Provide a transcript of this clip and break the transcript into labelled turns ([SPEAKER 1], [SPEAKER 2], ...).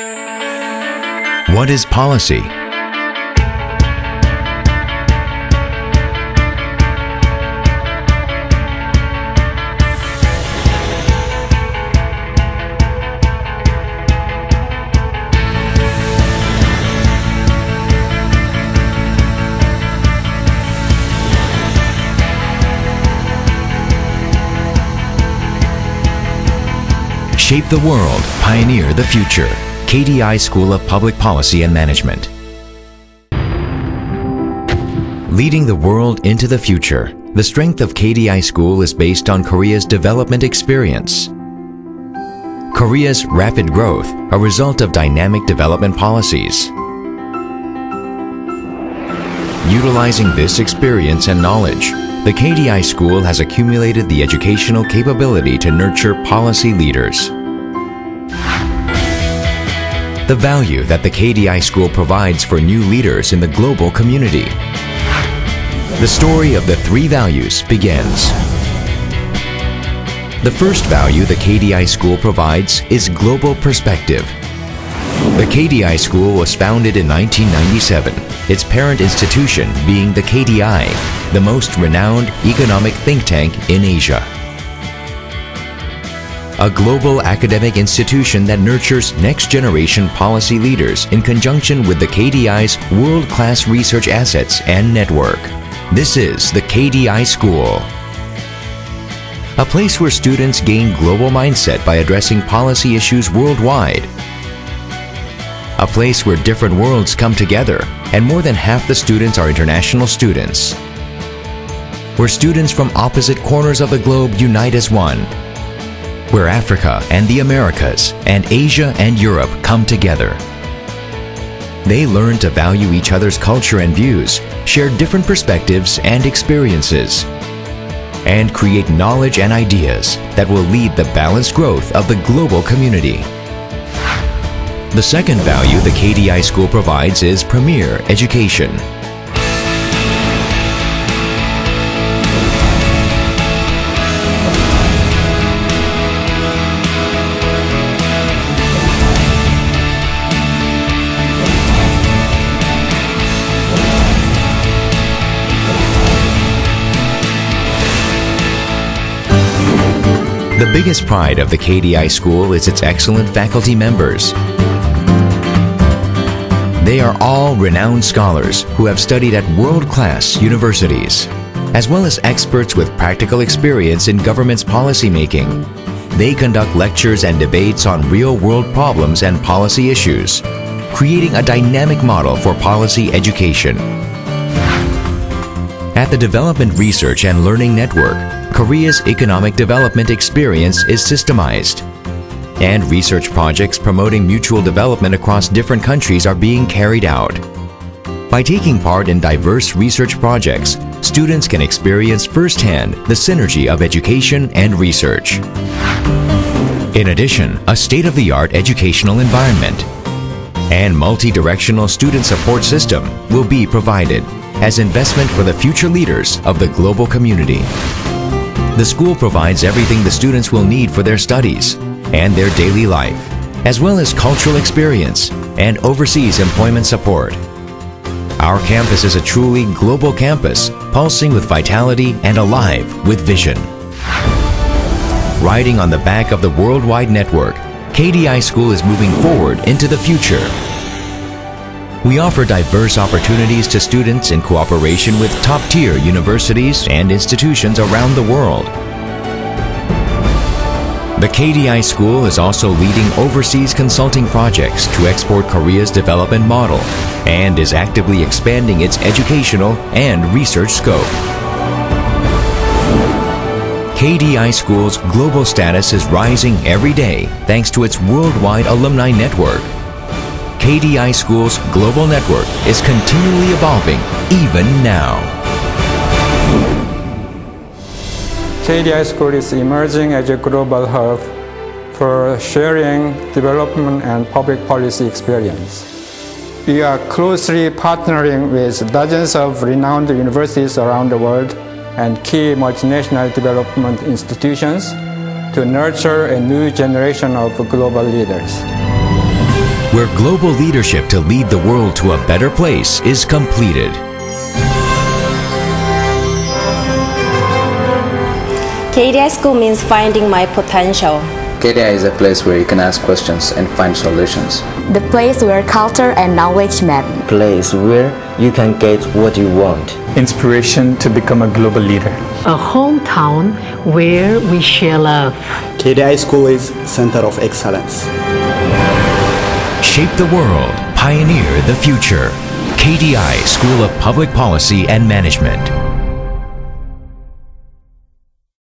[SPEAKER 1] What is policy? Shape the world, pioneer the future. KDI School of Public Policy and Management. Leading the world into the future, the strength of KDI School is based on Korea's development experience. Korea's rapid growth, a result of dynamic development policies. Utilizing this experience and knowledge, the KDI School has accumulated the educational capability to nurture policy leaders. The value that the KDI School provides for new leaders in the global community. The story of the three values begins. The first value the KDI School provides is global perspective. The KDI School was founded in 1997, its parent institution being the KDI, the most renowned economic think tank in Asia. A global academic institution that nurtures next generation policy leaders in conjunction with the KDI's world class research assets and network. This is the KDI School. A place where students gain global mindset by addressing policy issues worldwide a place where different worlds come together, and more than half the students are international students. Where students from opposite corners of the globe unite as one. Where Africa and the Americas, and Asia and Europe come together. They learn to value each other's culture and views, share different perspectives and experiences, and create knowledge and ideas that will lead the balanced growth of the global community. The second value the KDI School provides is premier education. The biggest pride of the KDI School is its excellent faculty members. They are all renowned scholars who have studied at world-class universities, as well as experts with practical experience in government's policymaking. They conduct lectures and debates on real-world problems and policy issues, creating a dynamic model for policy education. At the Development Research and Learning Network, Korea's economic development experience is systemized and research projects promoting mutual development across different countries are being carried out. By taking part in diverse research projects, students can experience firsthand the synergy of education and research. In addition, a state-of-the-art educational environment and multi-directional student support system will be provided as investment for the future leaders of the global community. The school provides everything the students will need for their studies, and their daily life, as well as cultural experience and overseas employment support. Our campus is a truly global campus, pulsing with vitality and alive with vision. Riding on the back of the worldwide network, KDI School is moving forward into the future. We offer diverse opportunities to students in cooperation with top-tier universities and institutions around the world the KDI School is also leading overseas consulting projects to export Korea's development model and is actively expanding its educational and research scope. KDI School's global status is rising every day thanks to its worldwide alumni network. KDI School's global network is continually evolving even now.
[SPEAKER 2] KDI School is emerging as a global hub for sharing development and public policy experience. We are closely partnering with dozens of renowned universities around the world and key multinational development institutions to nurture a new generation of global leaders.
[SPEAKER 1] Where global leadership to lead the world to a better place is completed.
[SPEAKER 3] KDI School means finding my potential.
[SPEAKER 4] KDI is a place where you can ask questions and find solutions.
[SPEAKER 5] The place where culture and knowledge meet.
[SPEAKER 6] Place where you can get what you want.
[SPEAKER 7] Inspiration to become a global leader.
[SPEAKER 8] A hometown where we share love.
[SPEAKER 9] KDI School is center of excellence.
[SPEAKER 1] Shape the world, pioneer the future. KDI School of Public Policy and Management.